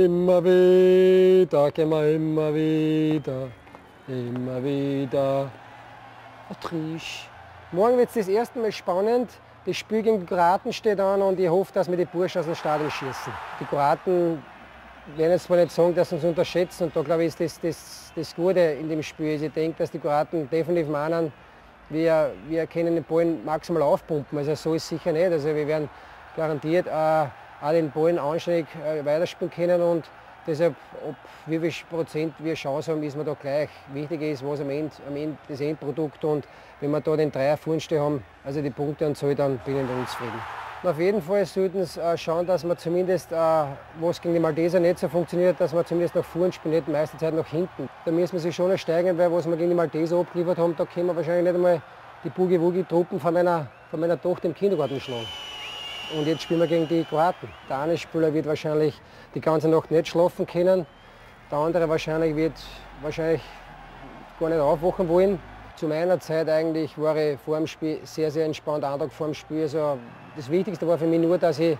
Immer wieder, gehen wir immer wieder, immer wieder. Trisch. Morgen wird es das erste Mal spannend. Das Spiel gegen die Kroaten steht an und ich hoffe, dass wir die Burschen aus dem Stadion schießen. Die Kroaten werden jetzt zwar nicht sagen, dass sie uns unterschätzen und da glaube ich ist das, das, das Gute in dem Spiel. Also ich denke, dass die Kroaten definitiv meinen, wir, wir können den Ballen maximal aufpumpen. Also so ist es sicher nicht. Also wir werden garantiert äh, auch den Ballen anständig äh, weiterspielen können und deshalb, ob wie viel Prozent wir Chance haben, ist mir da gleich. Wichtig ist, was am Ende, am Ende das Endprodukt und wenn wir da den Dreier Vornste haben, also die Punkte und so, dann bin ich uns zufrieden. Auf jeden Fall sollten sie äh, schauen, dass wir zumindest, äh, wo es gegen die Malteser nicht so funktioniert, dass wir zumindest nach vorn spielen, nicht meiste Zeit nach hinten. Da müssen wir sich schon ersteigen, weil was wir gegen die Malteser abgeliefert haben, da können wir wahrscheinlich nicht einmal die Boogie-Woogie-Truppen von meiner, von meiner Tochter im Kindergarten schlagen. Und jetzt spielen wir gegen die Kroaten. Der eine Spieler wird wahrscheinlich die ganze Nacht nicht schlafen können. Der andere wahrscheinlich wird wahrscheinlich gar nicht aufwachen wollen. Zu meiner Zeit eigentlich war ich vor dem Spiel sehr, sehr entspannt, einen Tag vor dem Spiel. Also das Wichtigste war für mich nur, dass ich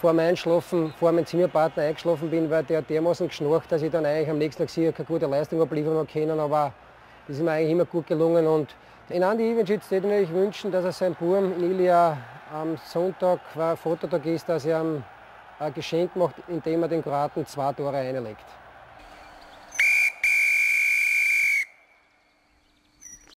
vor dem Einschlafen, vor meinem Zimmerpartner eingeschlafen bin, weil der dermaßen geschnarcht, dass ich dann eigentlich am nächsten Tag sicher keine gute Leistung abliefern habe können. Aber das ist mir eigentlich immer gut gelungen. Und in Andi Ivančić würde ich natürlich wünschen, dass er seinen Buben in Ilia am Sonntag, weil Fototag ist, dass er ihm ein Geschenk macht, indem er den Kroaten zwei Tore einlegt.